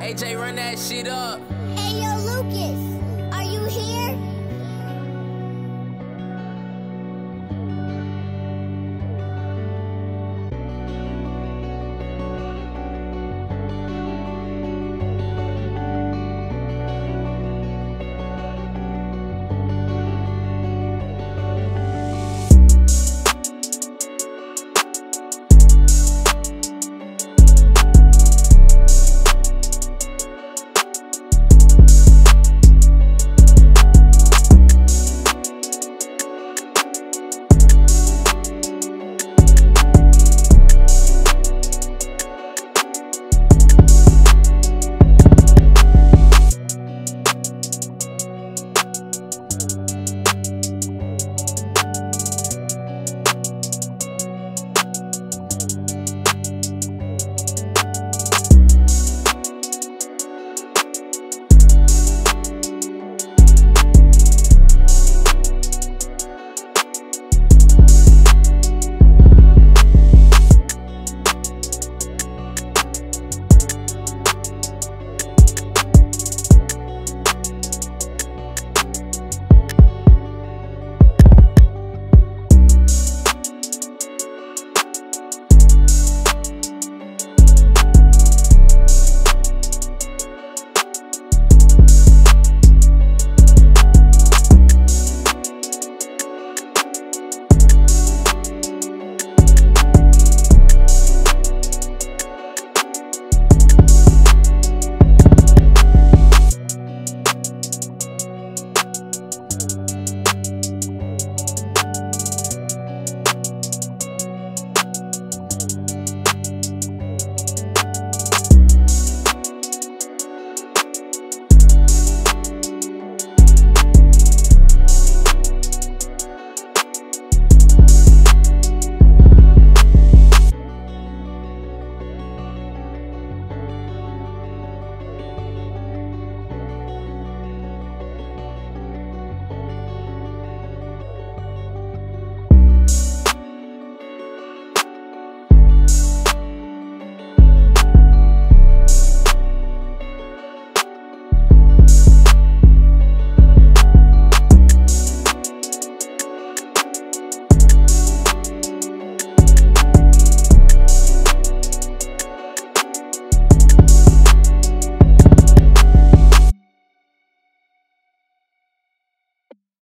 AJ, run that shit up. Hey, yo, Lucas.